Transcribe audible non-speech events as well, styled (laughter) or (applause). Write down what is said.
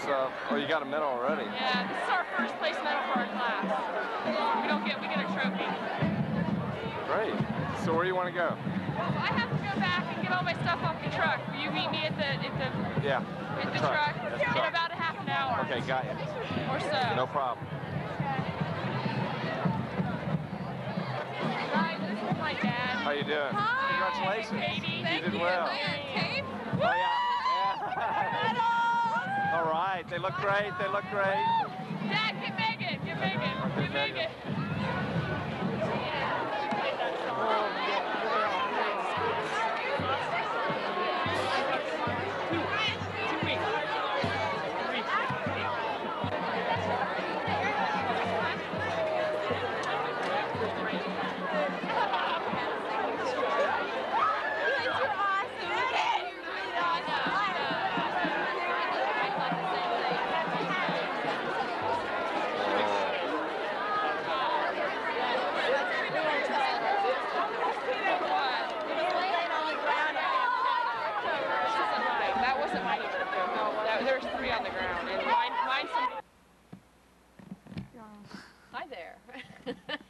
stuff. Oh, you got a medal already. Yeah, this is our first place medal for our class. We don't get, we get a trophy. Great. So where do you want to go? Well, I have to go back and get all my stuff off the truck. Will you meet me at the at the Yeah. at the Truck. truck in truck. about a half an hour Okay, got you. or so? No problem. Guys, this is my dad. How you doing? Hi. Congratulations. Katie. Thank did you. well. Am I on tape? Oh, yeah. They look great. They look great. Dad, Megan. Get Megan. Okay, Get Megan. on the ground and some... Hi there. (laughs)